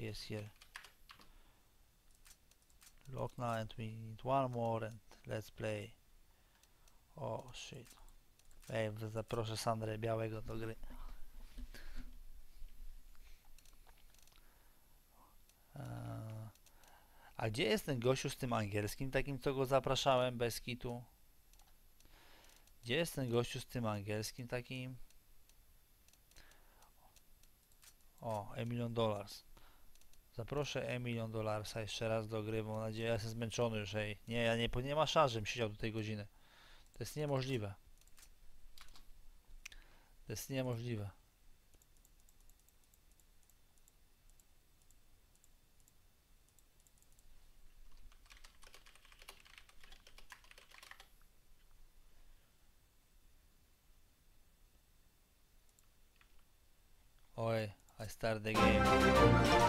is here. Lock now and we need one more and let's play. Oh shit. Ej, zaproszę Sandrę Białego do gry. A gdzie jest ten gościu z tym angielskim takim, co go zapraszałem bez kitu? Gdzie jest ten gościu z tym angielskim takim? O, Emilion Dollars. Zaproszę Emilion Dollarsa jeszcze raz do gry, mam nadzieję, ja jestem zmęczony już, ej. Nie, ja nie, nie ma szans, żebym siedział do tej godziny. To jest niemożliwe. To jest niemożliwe. Oi, I start the game.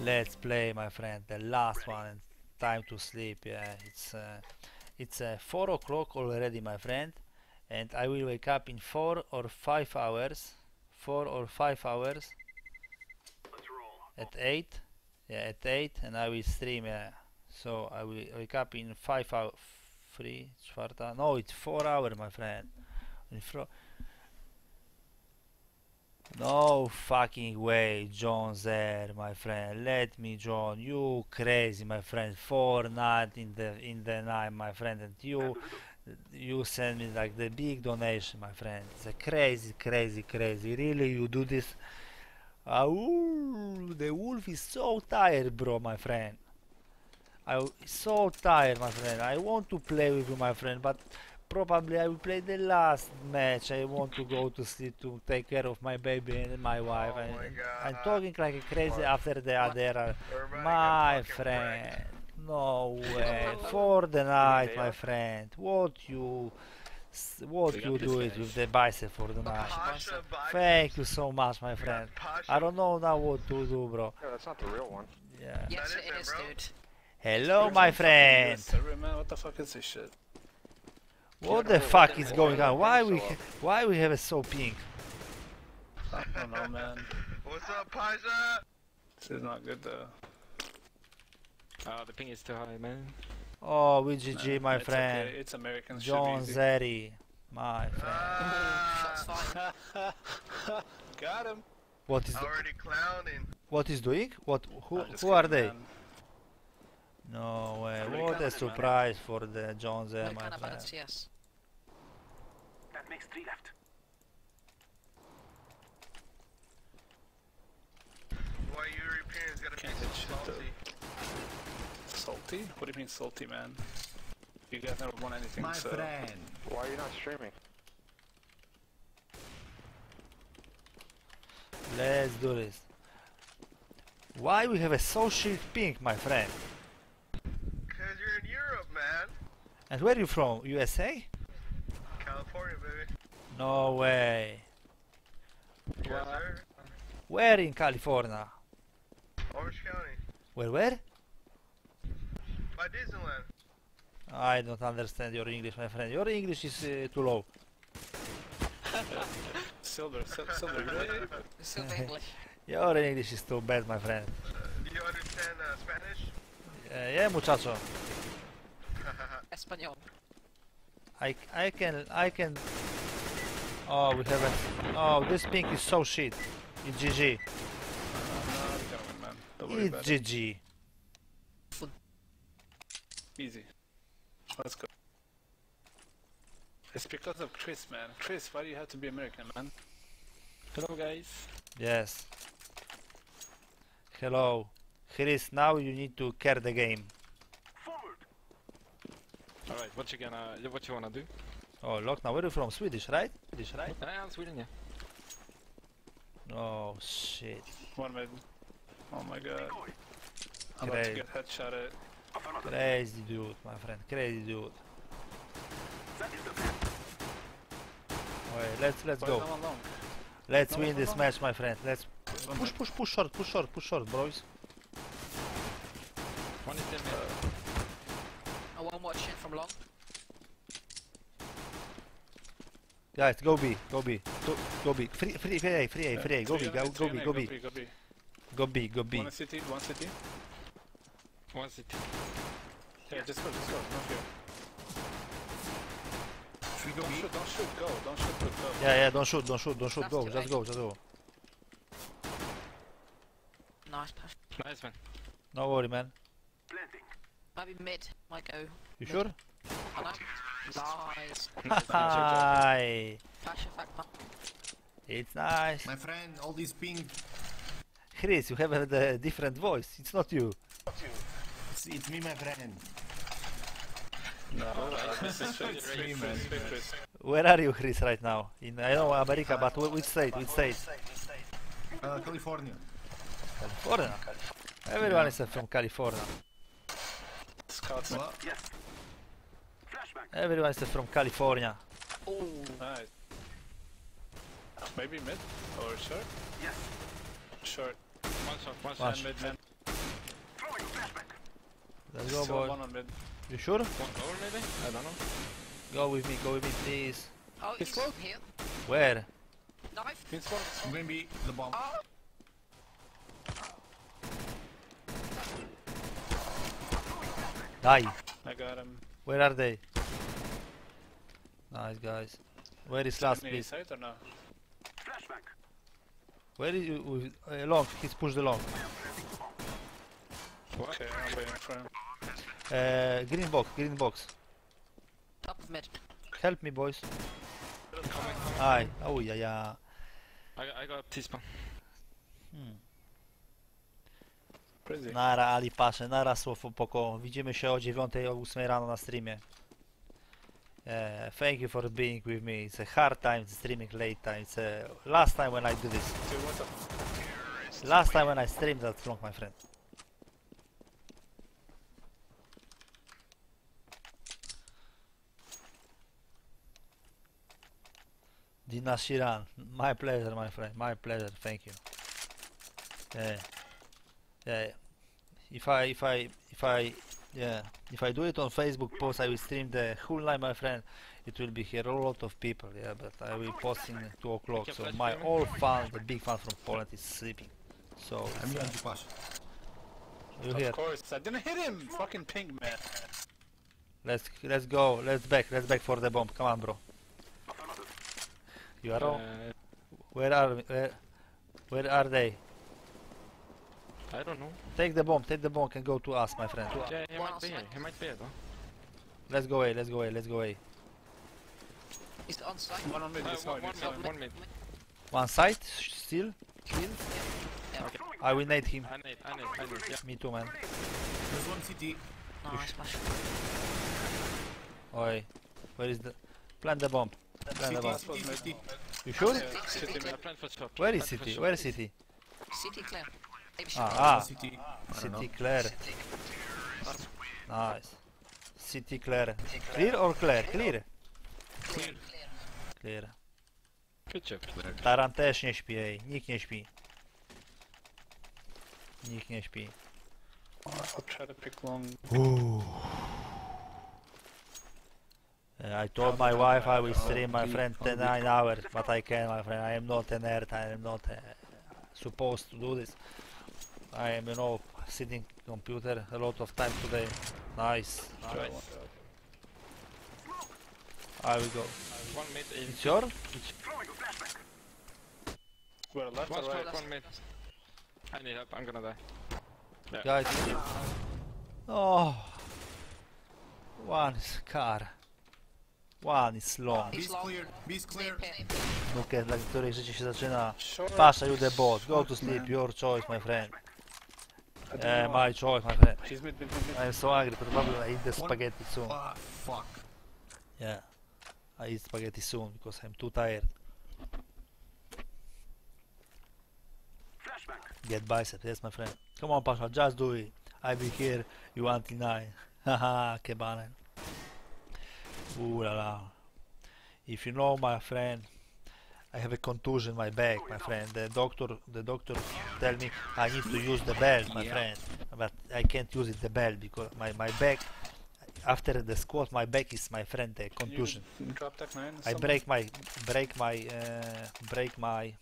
Let's play, my friend. The last one. Time to sleep. Yeah, it's uh, it's uh, four o'clock already, my friend, and I will wake up in four or five hours. Four or five hours. At eight. Yeah, at eight, and I will stream. Yeah. So I will wake up in five hours. Three, czwarta. No, it's four hour, my friend. In no fucking way, John's there, my friend. Let me, John. You crazy, my friend. Four night in the in the night, my friend, and you you send me like the big donation, my friend. It's a crazy, crazy, crazy. Really, you do this? Ah, ooh, the wolf is so tired, bro, my friend. I w- so tired, my friend. I want to play with you, my friend, but probably I will play the last match. I want to go to sleep to take care of my baby and my oh wife. Oh and, my God. I'm talking like a crazy What? after the other. Uh, my friend, wrecked. no way. For the night, my friend. What you, what We you do it with the bicep for the night? Thank you so much, my friend. I don't know now what to do, bro. Yeah, that's not the real one. Yeah. Yes, That is it it, is, bro. dude. Hello, my friend. What the fuck is this shit? What the fuck is going on? Why the we, ping so why we have it so pink? I don't know, man. What's up, Pasha? This is not good though. Uh, the ping is too high, man. Oh, VGG, Nah, my it's friend. Okay. It's American. John shit, Zeri, my friend. Shots Ah, Got him. What is already clowning. what is doing? What who I'm who are kidding, they? man. No way! What a surprise for the John Zeri, my friend. yes. That makes three left. Why Europeans gotta Can't be so salty? Salty? What do you mean salty, man? You guys never won anything, My so. friend. Why are you not streaming? Let's do this. Why we have a so shit pink, my friend? Cause you're in Europe, man. And where are you from? USA? California, baby. No way. Yes, sir. Where in California? Orange County. Where where? By Disneyland. I don't understand your English, my friend. Your English is uh, too low. Silver, sil- silver. Silver English. Your English is too bad, my friend. Do you understand uh, Spanish? Uh, yeah, muchacho. Espanol. I, I can I can. Oh, we have a. Oh, this pink is so shit. It's GG. Uh, no, win, man. Don't worry It's about it. GG. Easy. Let's go. It's because of Chris, man. Chris, why do you have to be American, man? Hello, guys. Yes. Hello. Chris, now you need to care the game. Forward. Alright, what you gonna, what you wanna do? Oh, LockNah. Where are you from? Swedish, right? Swedish, right? I'm Sweden, yeah. Oh shit. One mid. Oh my god. I'm about to get headshotted. Of another. Crazy dude, my friend. Crazy dude. That is. Wait, let's let's go. is no one long? Let's win this match, my friend. Let's push, push, push short, push short, push short, boys. One is still mid. I watch it from long. Guys, go B, go B, go, go B. Free, free, free A, free free Go three B, on go, A, go three B, on A, go B, Go B. Go B, go B. One city, one city. One city. Yeah, just go, just go. Not here. Should we go Don't B? shoot, don't shoot, go. Don't shoot, but go. Yeah, yeah, don't shoot, don't shoot, don't shoot. Go, too just late. go, just go. Nice push. Nice man. No worry, man. Planting. Maybe mid. Might go. You sure? I know. Nice. Hi. Flash effect. It's nice. My friend, all these ping, Chris, you have a, the different voice. It's not you. it's, it's me, my friend. No, this is fake, It's fake, me, Chris, man. fake, Chris. Where are you, Chris, right now? In I know America, but wh- which state? Which state? Uh, California. California. Everyone is from California. Scouts. What? Yes. Flashbang. Everyone is from California. Oh, nice. Maybe mid or short? Yes. Short. One shot, one One shot. And mid, man. Throwing flashbang. Let's go, Still boy. one on mid. You sure? One lower maybe? I don't know. Go with me, go with me, please. Oh, He's he's close. here. Where? Knife. Means one. I'm going to be the bomb. Oh. Die. I got him. Where are they? Nice, guys. Where is last, Any please? side or no? Flashbang. Where is you? with- Uh, long. He's pushed the long. Okay, I'm waiting for him. Uh, green box, green box. Top of mid. Help me, boys. Coming, coming. Aj, oh yeah, yeah. I, I got T-spawn. Hmm. Crazy. Nara, Ali Pasze, nara słowo poko. Widzimy się o 9, o 8 rano na streamie. Yeah, thank you for being with me. It's a hard time streaming late time. It's a last time when I do this. Last time when I streamed that's wrong, my friend. Dina Shiran, my pleasure, my friend, my pleasure. Thank you. Yeah. If I, if I, if I, yeah, if I do it on Facebook post, I will stream the whole night, my friend. It will be here a lot of people, yeah. But I will post in two o'clock. So my stream it? all fan, the big fan from Poland, is sleeping. So I'm it's, going to pass. you Of here. course, I didn't hit him. Fucking ping, man. Let's let's go. Let's back. Let's back for the bomb. Come on, bro. You are all. Uh, Where are where, where are they? I don't know. Take the bomb. Take the bomb and go to us, my friend. Yeah, he might be here. He might be here though. Let's go away. Let's go away. Let's go away. He's on site. One on mid, Uh, one, hard, one mid, one mid. One side sh- still. Yeah. Okay. I will nade him. I need, I need, I need. Yeah. Me too, man. There's one CT. Nice flash. Oi. Where is the? Plant the bomb. Plant the bomb. was CT. CT. You sure? I shot. Where is Plan city? Where is city? City clear. Maybe Ah, short. ah. CT. I don't City know. clear. Nice. City clear. Clear or clear? Clear. Clear. Clear. Good job. Taran też nie śpi, ej. Nikt nie śpi. Nikt nie śpi. I'll try to pick long. Uh, I told my wife I will stream my friend 10 9 hours, but I can, my friend. I am not a nerd. I am not uh, supposed to do this. I am, you know, sitting computer a lot of time today. Nice. Right. I will go. One mid is. It's your? Throwing a flashbang. Where, left One or right? one mid. I need help. I'm gonna die. Guys. Oh. One is car. One is long. Be's clear. Be's clear. Same pin. Nukę, dla której życie się zaczyna. Short. You the boss. Go to sleep. Your choice, my friend. I don't Uh, know. my choice, my friend. He's mid, mid, mid, mid. I am so angry. But probably I eat the spaghetti soon. Ah, fuck. Yeah. I eat spaghetti soon because I'm too tired. Flashbang. Get bicep, yes, my friend. Come on, Pasha, just do it. I'll be here. You until nine. Haha, che bane. Ooh la la. If you know, my friend, I have a contusion in my back, my friend. The doctor, the doctor tell me I need to use the belt, my Yeah. friend. But I can't use it the belt because my, my back, after the squat, my back is my friend The Can you contusion. Drop Tec-9. I break my break my uh, break my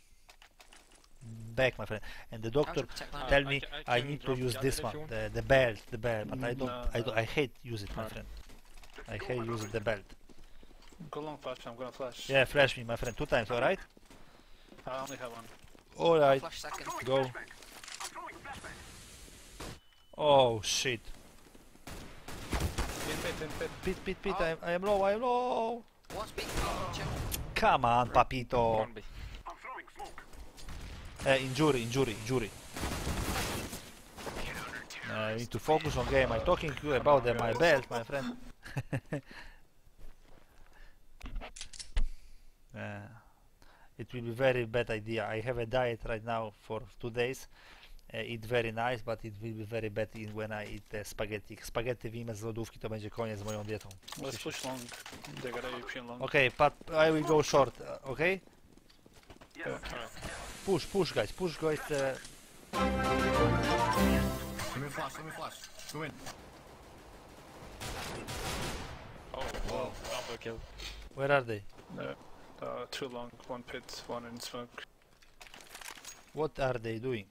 back, my friend. And the doctor your protect line? Tell me ca- I I need to use this one, the, the belt, the belt. But I don't, No, I, don't, no. I hate use it, my friend. I hate use the belt. Go long flash, I'm gonna flash. Yeah, flash me, my friend, two times. All right, I only have one. all right. Flash second. Go. I'm throwing a flashbang. Oh shit. In pit, in pit. Pit, pit, pit. Oh. I, am, I am low. I am low. What's big? Joe. Come on, papito. One B. I'm throwing smoke. Uh, injury, injury, injury. Uh, I need to focus on game. I'm talking to you about the, my belt, my friend. uh, it will be very bad idea. I have a diet right now for two days. Uh, eat very nice, but it will be very bad in when I eat uh, spaghetti. Spaghetti wyjmę z lodówki, to będzie koniec z moją dietą. Let's push long. They got AP long. Okay, but I will go short, uh, okay? Yes. Push, push guys, push guys. Uh, Let me flash, let me flash. Go in. Oh, wow. Double kill. where are they? Uh, uh, two long, one pit, one in smoke. What are they doing?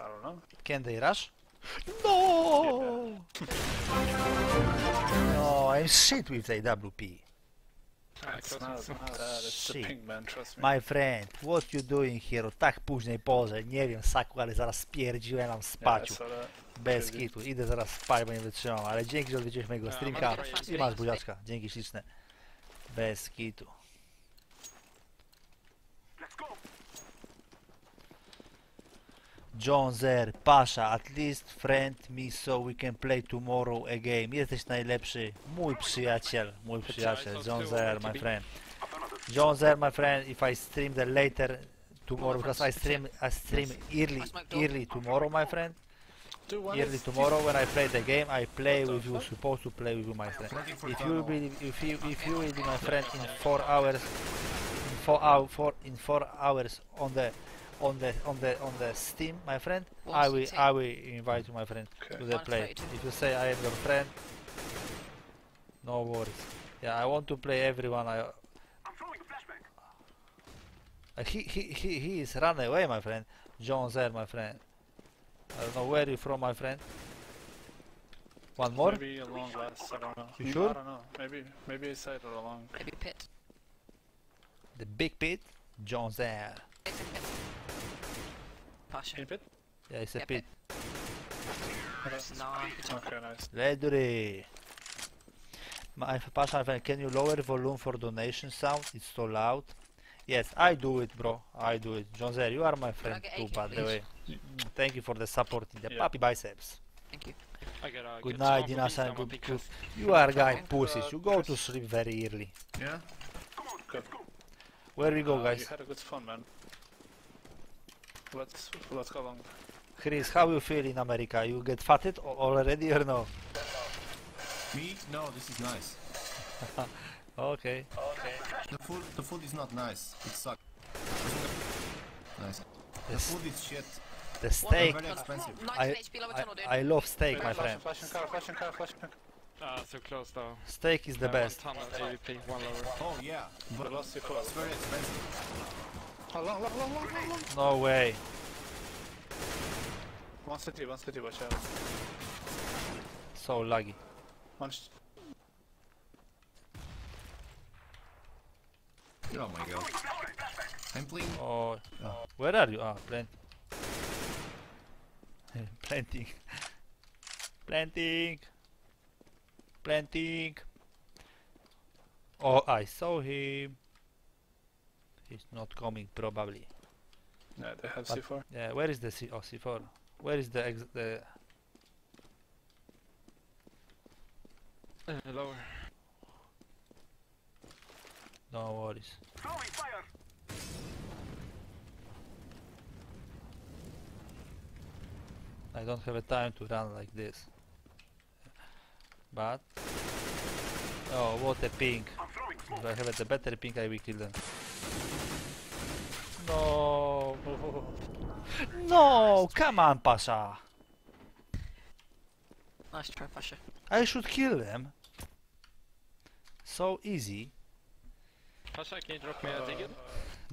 I don't know. Can they rush? No! no, I'm shit with AWP. It's not, not that, ping man. My friend, what you doing here o tak późnej porze? Nie wiem, saku, ale zaraz spierdziłem nam yeah, spaciu. that. Bez kitu. Idę zaraz spać, bo nie wytrzymam, ale dzięki, że odwiedziłeś mojego Ja, streamka i masz buziaczka. Dzięki śliczne. Bez kitu. Let's go. John Zer, Pasha, at least friend me so we can play tomorrow a game. Jesteś najlepszy, mój przyjaciel, mój przyjaciel, John Zer, my friend. John Zer, my friend, if I stream the later tomorrow, because I stream, I stream early, early tomorrow, my friend. Dude, one Early tomorrow when I play the game, I play with you, supposed to play with you, my friend. If you will be, if you, if you will be my friend in four hours, in four hour, four, in four hours on the, on the, on the, on the Steam, my friend, I will, I will invite you, my friend, to the play. If you say I am your friend, no worries. Yeah, I want to play everyone. I, I'm throwing a flashbang. uh, he, he, he, he is run away, my friend. John Zer, my friend. I don't know where you from, my friend. One more? Maybe a long last, I don't know. You sure? I don't know. Maybe, maybe a side or a long. Maybe pit. The big pit? John Zer. Pit, pit, pit. Pasha. In pit? Yeah, it's a Yeah, pit. Nice. Okay, nice. Ready. My Pasha, my friend, can you lower volume for donation sound? It's so loud. Yes, I do it, bro. I do it. John Zer, you are my friend too, AK, by the way. Thank you for the support in the Yeah. puppy biceps. Thank you. I got a Good good night, smoke Dina of San. East, I'm a Good, big You are guy Uh, pussies. You go to sleep very early. Yeah? Come on, Good. Where we go, Uh, guys? You had a good fun, man. Let's let's go long. Chris, how you feel in America? You get fatted already or no? Me? No, this is nice. Okay. The food, the food is not nice. It sucks. Nice. The Yes. food is shit. The steak. Very expensive. 19 HP lower I, tunnel, dude. I love steak, my friend. Flashing car, flashing car, flashing car. Ah, so close though. Steak is the Uh, best. One tunnel, AVP, one lower. Oh yeah, but lost you it's very expensive. Oh, long, long, long, long, long, long. No way. One city, one city, watch out. So laggy. One sh- Oh my god. I'm playing. Oh, where are you? Ah, plant. Planting. Planting. Planting. Oh, I saw him. He's not coming, probably. Yeah, they have But- C4. Yeah, where is the C? Oh, C4. Where is the ex? The Uh, lower. No worries. Throwing fire. I don't have a time to run like this. But oh, what a ping! I'm throwing smoke. If I have a better ping, I will kill them. No, no! Come on, Pasha! Nice try, Pasha. I should kill them. So easy. Pasha, can you drop me a ticket?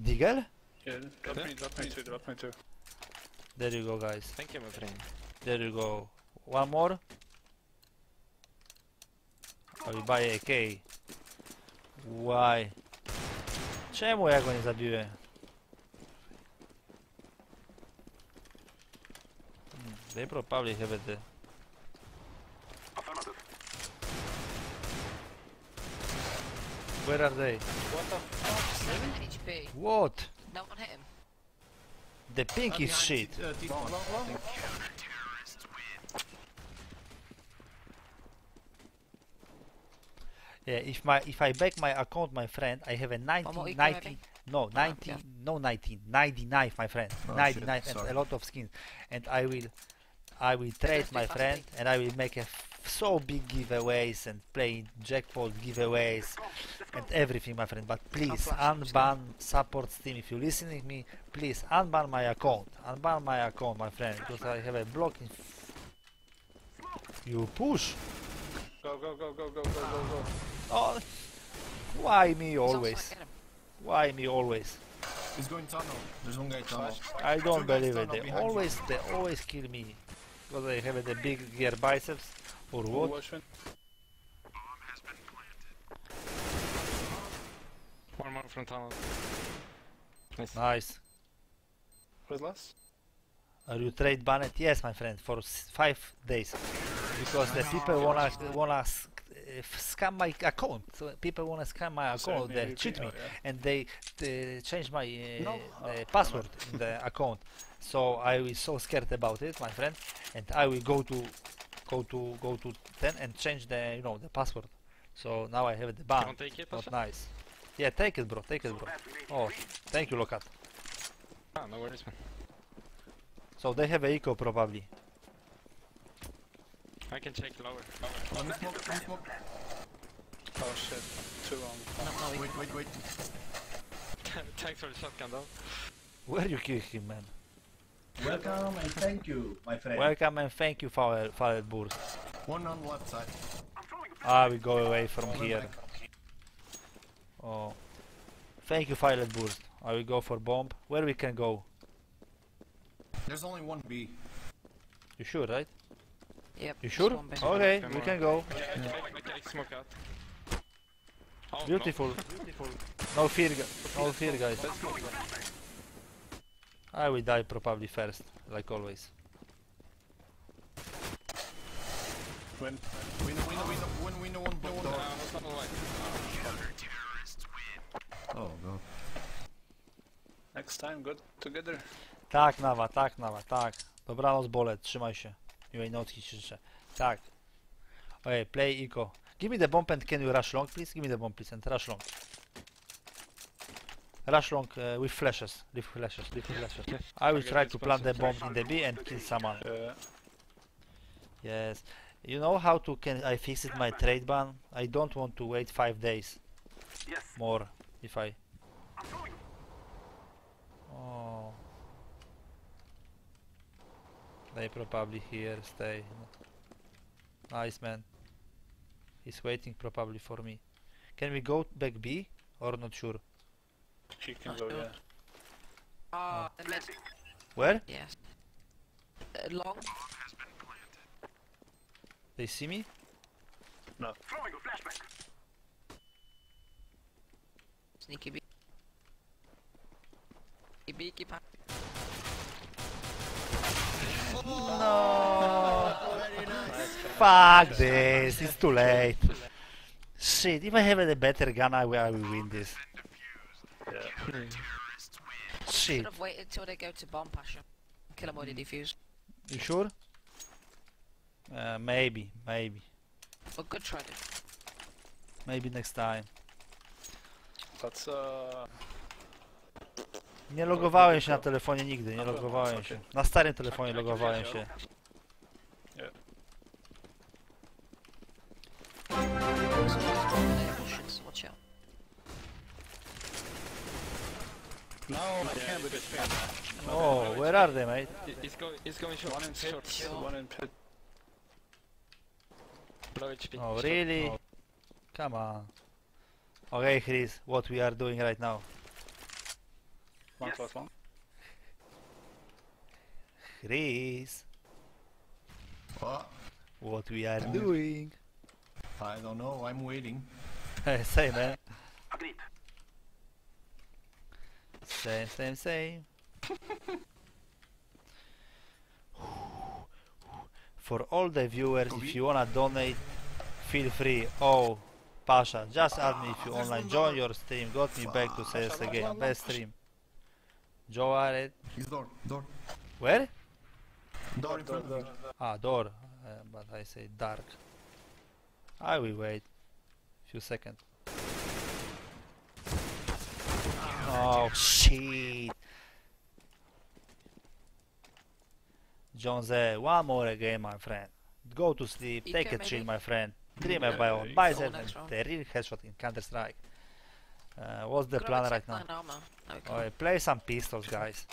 Diggle? Yeah, drop me, drop me too, drop me too. There you go, guys. Thank you, my friend. There you go. One more. I will buy AK. Why? Czemu ja go nie zabiłem? Hmm, They probably have it there. Where are they? What the fuck? 7 HP. What? No one hit him. The pink is shit. Uh, T- T-spawn, I think. Yeah, if my if I back my account, my friend, I have a 19, more eco 19 maybe? no, 19, yeah. no 19, 99, my friend, Oh, 99 shit, and sorry. a lot of skins, and I will, I will trade my friend, and I will make a f- so big giveaways and play jackpot giveaways and everything, my friend. But please unban support Steam if you're listening me. Please unban my account, unban my account, my friend, because I have a blocking. You push. Go, go, go, go, go, go, go, go. Oh, why me always? outside, get him. Why me always? He's going tunnel. There's one guy tunnel. I don't Two believe it. They behind you. always they always kill me because they have the big gear biceps or what? Watchman. One more from tunnel. Nice. Nice. Who's last? Are you trade banned? Yes, my friend, for five days because the people wanna wanna uh, scam my account. So people wanna scam my account. They cheat me and they, they change my uh, No. uh, password in the account. So I was so scared about it, my friend, and I will go to go to go to ten and change the you know the password. So now I have the You ban. want to take it, Not nice. Yeah, take it, bro. Take it, bro. Oh, thank you, Lokat. Ah, no worries, man. So they have a eco probably. I can check lower. lower. Let me smoke, let me smoke. Oh shit, too long. No, no, Wait, wait, wait. Thanks for the shotgun, though. Where are you kill him, man? Welcome and thank you, my friend. Welcome and thank you, Foul Foul Burst. One on the left side. Ah, I will go away from One here. back. Oh, thank you, Violet Burst. I will go for bomb. Where we can go? There's only one B. You sure, right? Yep. You just sure? Okay, Come we can go. No. Beautiful. No fear, gu- no fear, guys. I will die probably first, like always. Win. Window, one No, door. no, not the light. Oh god. Next time, good together. Tak, Nawa, tak, Nawa, tak. Dobranoc, Bolet, trzymaj się. Miłej nocki ci życzę. Tak. Okay, play Eco. Give me the bomb and can you rush long, please? Give me the bomb, please, and rush long. Rush long uh, with flashes, with flashes, with flashes. I will try to plant the bomb in the B and kill someone. Uh, Yes. You know how to can I fix it my trade ban? I don't want to wait five days Yes. more if I. Oh. They probably here stay. Nice man. He's waiting probably for me. Can we go back B or not sure? She can Let's go, do yeah. it. Ah, the mid. Where? Yes. Uh, long. They see me? Throwing a flashback. Sneaky B. Keep B, keep high. No. Fuck this. It's too late. Shit. If I have a better gun, I will win this. Shit. Should have waited till they go to bomb passion. Kill them with the defuse. You sure? Uh, maybe, maybe, But good try, dude. maybe next time. But uh, Nie logowałem się na telefonie nigdy, nie logowałem się. Na starym telefonie logowałem się. No, I can't with this thing. Oh, where are they, mate? He- He's going, he's going short. One in pit, short. One in pit. Low HP. Oh, short. really? Oh. Come on. Okay, Chris, what we are doing right now? One close one. Chris, What? what we are doing? I don't know, I'm waiting. Say man. Agreed. Same, same, same. For all the viewers, if you wanna donate, feel free. Oh, Pasha, just add me if you online. Join your stream. Got me back to CS again. Best stream. Joe Aret. His door, door. Where? Door in front of. Ah, door. Uh, but I say dark. I will wait. a Few seconds. Oh shit! Jonze, one more game, my friend. Go to sleep, take a chill, my friend. Dream Yeah, about Eco. bicep and the real headshot in Counter Strike. Uh, what's the Could plan right now? attacked line armor. No, we can't. Alright, play some pistols, guys.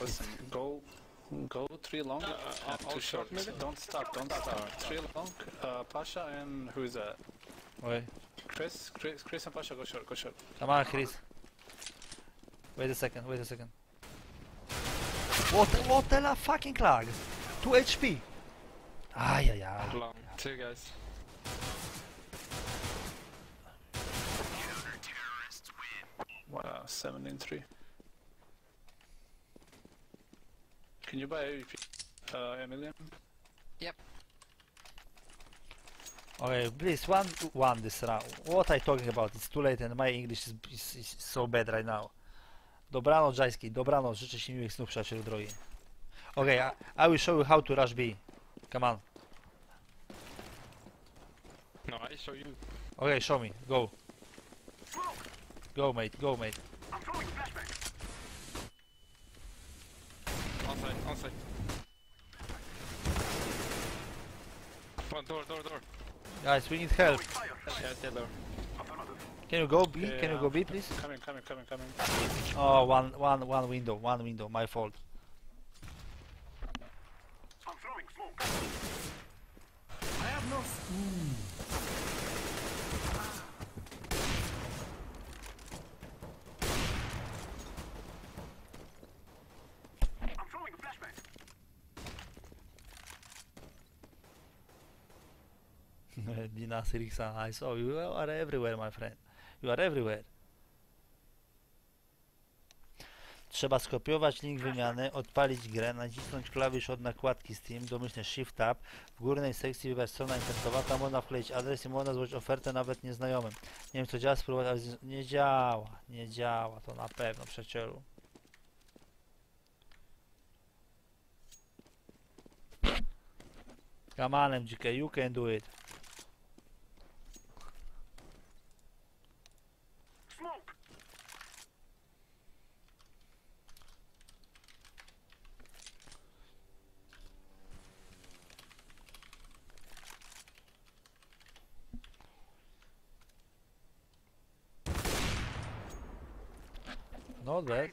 Listen, go, go three long. Uh, and two short short. maybe? Don't stop, don't stop. Three long. Uh, Pasha and who is that? Oi. Chris, Chris, Chris and Pasha go short, go short. Come on, Chris. Wait a second, wait a second. What, what the la fucking clag? 2 HP. Ay, yeah, ay. Long. Two guys. Wow, 17 3. Can you buy AVP? Uh, Emilion? Yep. Okay, please, one, one this round. What I talking about? It's too late and my English is, is, is so bad right now. Dobranoc, Jajski. Dobranoc. Życzę Ci miłych snów, przyjacielu drogi. Okay, I, I will show you how to rush B. Come on. No, I show you. Okay, show me. Go. Go, mate. Go, mate. I'm throwing flashbang. Onside, onside. One door, door, door. Guys, we need help. Yeah, yeah, door. Can you go B? Yeah, Can you go B, please? Coming, coming, coming, coming. Oh, one, one, one window. One window. My fault. I'm throwing smoke. I have no. Mm. I'm throwing flashbang. Dina Sirixa, I saw you are everywhere, my friend. You are everywhere. Trzeba skopiować link wymiany, odpalić grę, nacisnąć klawisz od nakładki Steam, domyślnie Shift Tab, w górnej sekcji wybrać strona internetowa, tam można wkleić adres i można złożyć ofertę nawet nieznajomym. Nie wiem co działa, spróbować, ale nie działa, nie działa, to na pewno, przyjacielu. Come on MGK, you can do it. Not bad.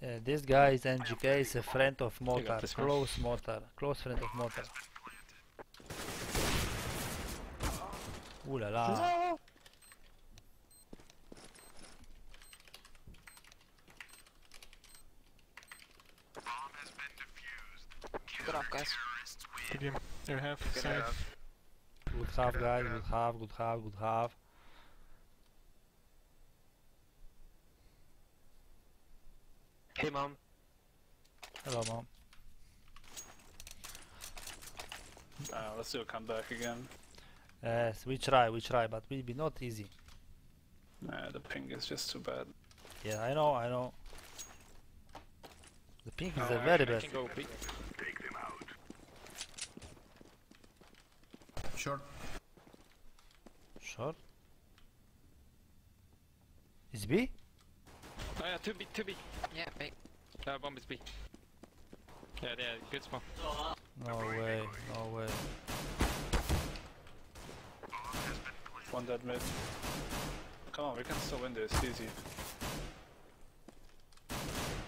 Yeah, uh, this guy is MGK, is a friend of Motar, this one. close Motar, close friend of Motar. Ooh la la. Good off, guys. Good game. You have. Good Side. half. Good half guys, good half, good half, good half. Hey, mom. Hello mom. Uh, let's do a comeback again. Yes, we try, we try, but will be not easy. Nah, the ping is just too bad. Yeah, I know, I know. The ping is No, a I- very I bad. can go B. Short. Short. Is B? Oh yeah, 2B, 2B. Yeah, big. Uh, bomb is B. Yeah, yeah, good spawn. No way, no way. One dead mid. Come on, we can still win this, easy.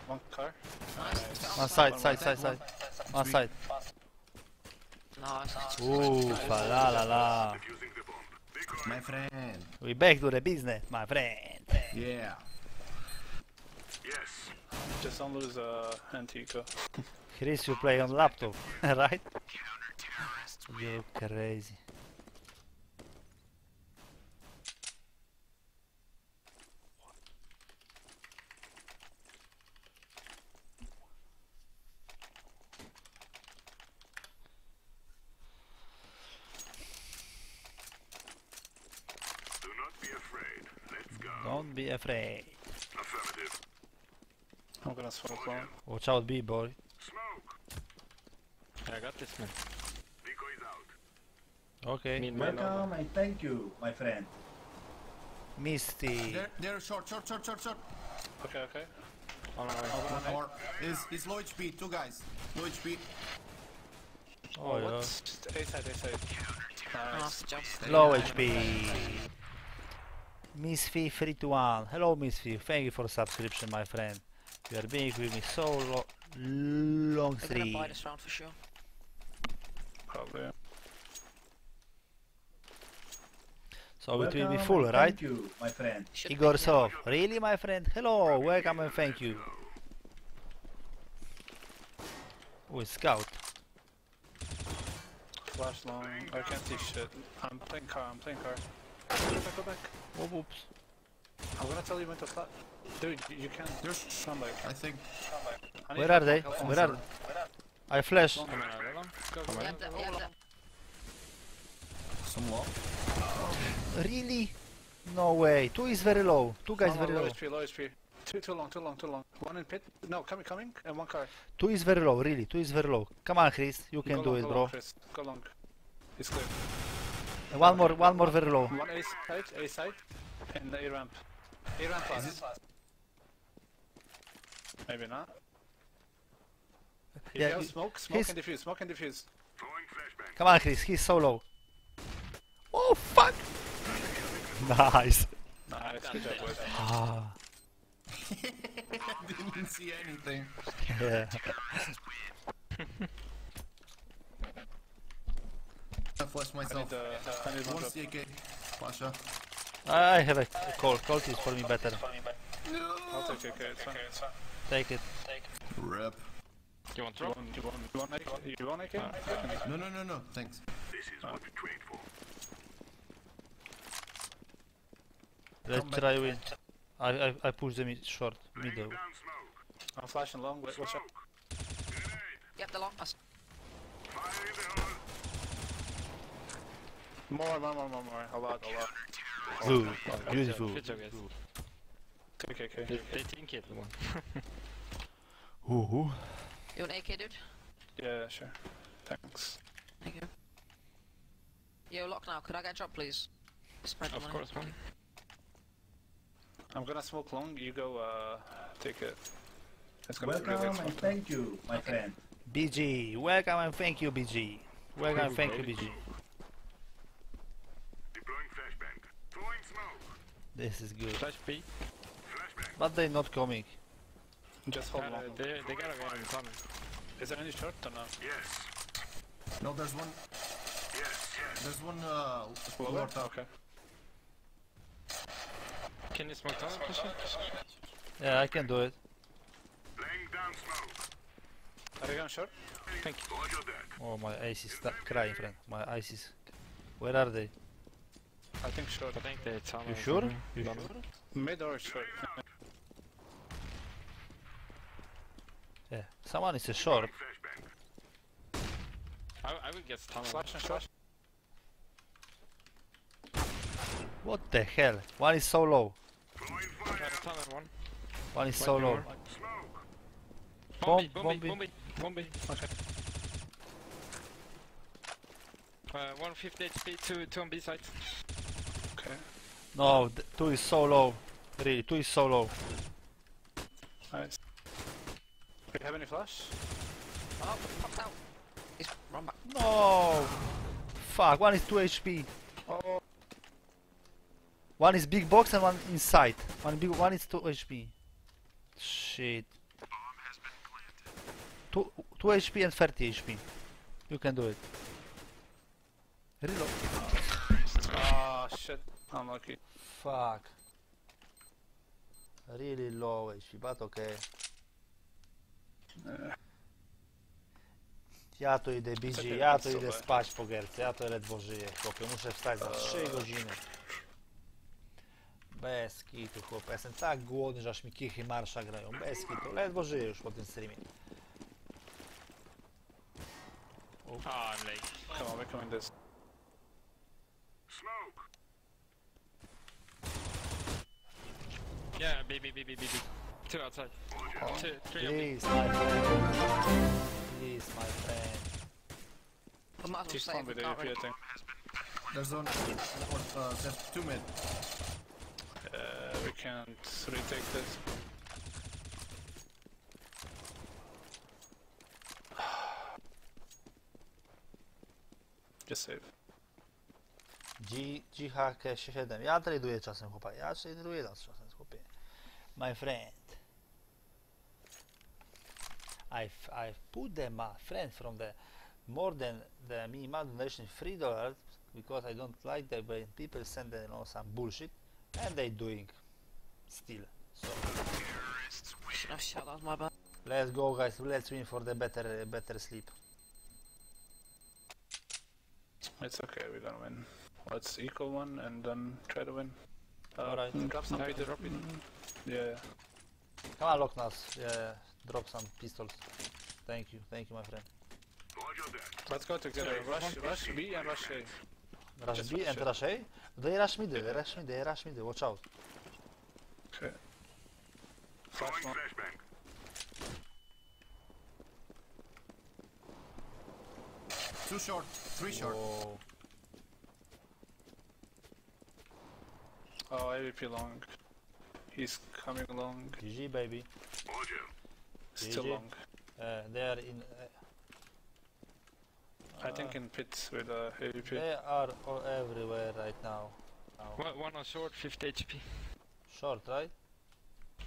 One car. Nice. One side, side, side, side. One side. Nice. Ooh, la la la. My friend. We back to the business, my friend. Yeah. Just don't lose uh, Antico. Chris, you play on laptop, right? You're crazy. Do not be afraid. Let's go. Don't be afraid. Affirmative. I'm gonna smoke long. Watch out, B-boy. Smoke. I got this man. Decoys out. Okay. Mean man Welcome and thank you, my friend. Misty. They're, they're short, short, short, short, short. Okay, okay. on my way. One more. Is is low HP, two guys. Low HP. Oh, yeah. what? A side, A side. Nice. Nice. Low HP. Misfit 3 to 1. Hello Misfit, thank you for subscription my friend. You are being with me so lo long They're gonna buy this round for sure. Probably. So it will be full, right? Thank you, my friend. Should Igor. Sov. Really my friend? Hello, welcome and thank you. Oh, it's scout. Flash long. I can't see shit. I'm playing car, I'm playing car. Go back, go back. Oh, oops. I'm gonna tell you when to flash. Dude, you, you can't. There's, Sound like. I think. I Where are they? help Where are they? I flash. Come on, Avalon. Go, go, Yeah, go. them, yeah, them. Some low. Really? No way. Two is very low. Two guys very low low. HP, low HP. Too, too long, too long, too long. One in pit. No, coming, coming, and one car. Two is very low, really. Two is very low. Come on, Chris. You can go do long, it, go bro. Long, Chris. Go long. It's clear. And one more, one more very low. One A side, A side, and A ramp. A ramp last. Maybe not. If Yeah, you have he- smoke, smoke he's- and diffuse, smoke and diffuse. Come on, Chris. He's so low. Oh, fuck. Nice. Nice, good job, boys. Ah, Didn't see anything. yeah. I flashed I myself. need, uh, I need one One drop. CK. Flasher. I have a call. Call is for me better. I'll take it, it's fine. Take it. Take it. Rip. You want You drop? want, you want, you want AK? You want AK? No, no, no, no. Thanks. This is what we trade for. Let's Come try with... I, I, I push them in short, middle. I'm flashing long, wait, watch out. Grenade. Yep, the long. That's Fire in the hole. More, more, more, more, more. A lot, a lot. Good. Good Beautiful. job, Good job, guys. Take AK. They, they think it one. Ooh. You want AK, dude? Yeah, sure. Thanks. Thank you. Yo, LockNah. Could I get a drop, please? Spread Of money. course, man. I'm gonna smoke long, you go, uh, take it. It's gonna be Welcome really and thank you, my friend. BG. Welcome and thank you, BG. Welcome and thank you, BG. Deploying flashbang. Throwing smoke. This is good. Flash B. Flashbang. But they're not coming. Just hold on. they, they gotta get in tunnel. Is there any short or no? Yes. No, there's one. Yes. Yes. There's one. Uh, Lower? lower top. Okay. Can you smoke tunnel, Christian? Yeah, I can do it. Laying down smoke. Are you going short? Roger that. Oh, my ice is crying, friend. My ice is. Where are they? I think short. I think they're tunnel. You sure? You Tunnel. sure? Mid or short? Yeah. Someone is a short. I, I will get tunnel. Flash and short? What the hell? One is so low. Throwing fire. tunnel one. One is so be low. more. Smoke. Bombi, Bomb- bombi, bombi. bombi, bombi. Okay. Uh, 150 HP, two, two on B side. Okay. No, two is so low. Really, two is so low. Nice. Do you have any flash? Oh, popped out. He's run back. No! Fuck, one is 2 HP. Oh, One is big box and one inside. One big, one is 2 HP. Shit. bomb has been 2, 2 HP and 30 HP. You can do it. Reload. ah, shit. shit. Unlucky. Fuck. Really low HP, but okay. Uh, Ja to idę Czekaj, ja to co idę spać po gierce, ja to ledwo żyję, chłopie, muszę wstać za 3 godziny. Bez kitu, chłopie, jestem tak głodny, że aż mi kichy marsza grają, bez kitu, ledwo żyję już po tym streamie. Oh, I'm late. come on, we're coming this. Smoke. Yeah, B, B, B, B, B, B. Two outside. Two, three on B. Please, my friend. Please, my friend. We might as well He's save. spawned We with can't AWP, really... I think. There's one. Uh, there's two mid. Uh, we can't retake this. Just save. G, G-Hack 7. Ja traduję czasem, chłopak. Ja traduję nas czasem, chłopie. My friend. I've, I've put them, my friend, from the more than the minimum donation three dollars because I don't like that when people send them, you know, some bullshit and they doing still. So Shouldn't have shot, that my bad. let's go, guys. Let's win for the better, better sleep. It's okay, we're gonna win. Let's equal one and then try to win. Uh, Alright. Drop some Yeah, drop it. Mm, Yeah. Come on, lock us. Yeah, drop some pistols. Thank you, thank you, my friend. Let's go together. Rush, rush B and rush A. Rush Just B rush and rush A. They rush mid, they rush mid, they rush mid. Watch out. Okay. Throwing Flash one. flashbang. Two short. Three short. Whoa. Oh, AWP long. He's coming along. GG, baby. Roger. Still GG. long. Uh, they are in. Uh, I think in pits with uh, AWP. they are all everywhere right now. now. One, one on short, 50 HP. Short, right?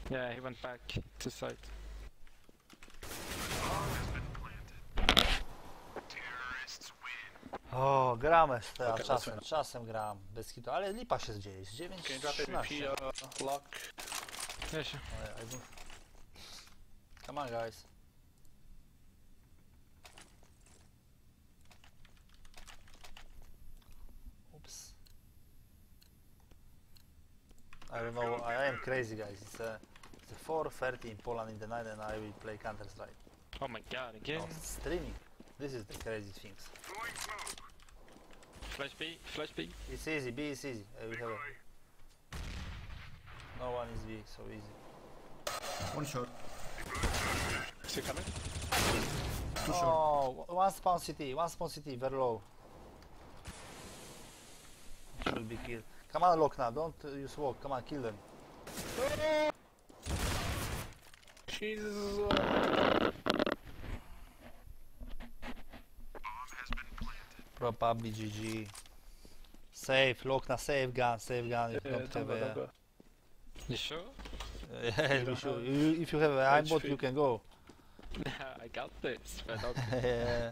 Yeah, he went back to site. O, gramy z teraz Okay, czasem, czasem gram, bez hitu, ale lipa się dzieje, jest 9 Can you drop 13. AWP uh, lock? Yeah, sure. Oh, I don't... Come on guys. Oops. I don't know, I am crazy guys, it's a, it's 4.30 in Poland in the night and I will play Counter Strike. Oh my god, again. Oh, streaming, this is the crazy things. Flash B, flash B. It's easy, B is easy, uh, we have a, no one is big, so easy. One short. Is he coming? Two short. Oh, one spawn CT, one spawn CT, very low. Should be killed. Come on, LockNah, don't uh, use walk, come on, kill them. Jesus. Probably GG. Safe, LockNah, save gun, save gun. If Yeah, not don't have go, a, don't go. You sure? Yeah, you don't should. have You, if you have a aimbot, you can go. I got this, but okay. yeah.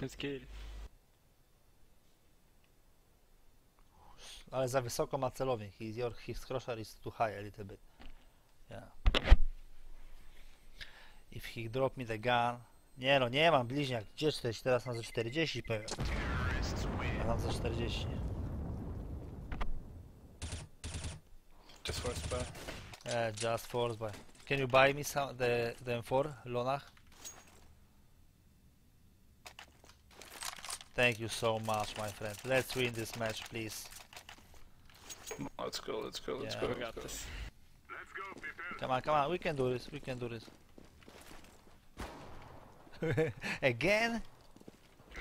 Let's kill. Ale za wysoko ma celownik. Your, his crusher is too high a little bit. Yeah. If he drop me the gun... Nie no, nie mam bliźniak. Gdzie 40? Teraz mam za 40 pewnie. Ja mam za 40. Just first by. Uh, just force buy. Can you buy me some the the M4 LockNah? Thank you so much, my friend. Let's win this match, please. Let's go, let's go, let's Yeah. go. We let's got go. this. Let's go, people. Come on, come on. We can do this. We can do this. Again?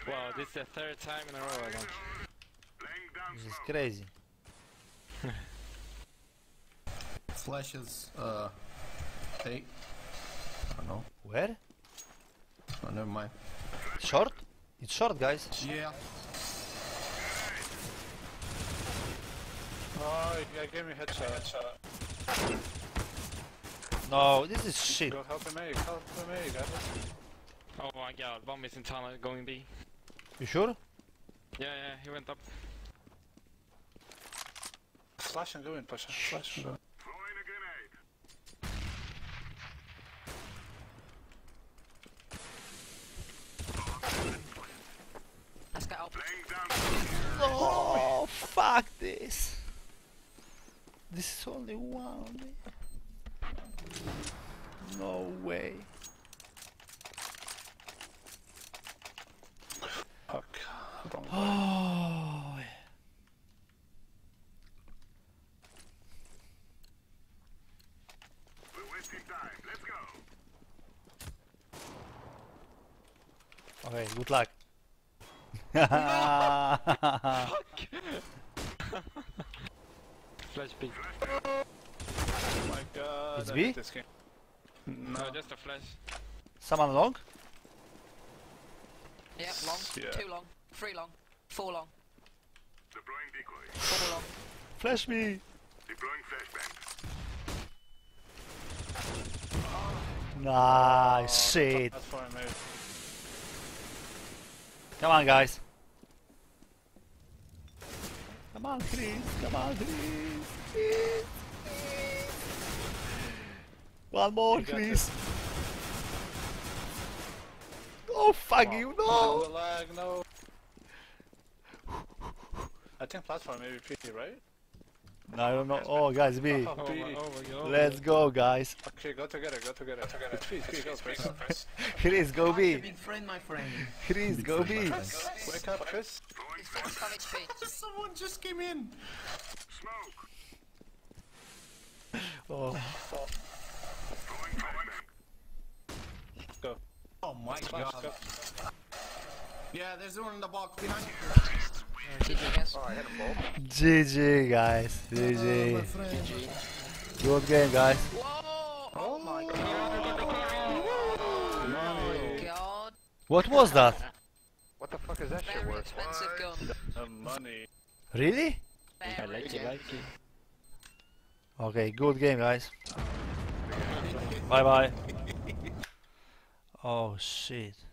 Wow, this is the third time in a row I don't. Laying This is smoke. crazy. Flashes. Uh. Hey. I don't know. Where? Oh, never mind. Short? It's short, guys. Yeah. Oh I gave me headshot. No, this is shit. Go help him A, help him A, guys. Oh my god, one missing tunnel going B. You sure? Yeah, yeah, he went up. Slash and go in, push. Slash and go in. Throwing a grenade. Let's get up. Oh, fuck this. This is only one. No way. Fuck. Wrong button. Oh. We're wasting time. Let's go. Okay, good luck. Flash B. Oh my god. It's I B? Hate. No, just a flash. Someone long? Yeah, long. Yeah. Two long. Three long. Four long. Deploying decoy. Four long. Flash me. Deploying flashbang. Nice oh, shit. That's for him, Come on, guys. Come on, Chris. Come on, Chris. Chris, Chris. One more, You got Chris. Oh, fuck you, No no. lag, no. I think platform AWP, right? No, I don't know. Oh, guys, B. Oh, Oh my, oh my god. Let's go, guys. Okay, go together, go together. Go together. It's P, P, go first. Chris, go B. Big friend, my friend. Chris, go B. Wake up, Chris. He's 45 HP. Someone just came in. Smoke. Oh, Throwing flashbang. Go. Oh my god. go. Yeah, there's one in the box behind. GG, oh, oh, guys. GG, guys. Oh, GG. Good game, guys. Whoa! Oh my god. Oh money. God. What was that? What the fuck is that shit worth? expensive gun. The money. Really? Very good. Okay, good game, guys. Bye bye. Oh shit.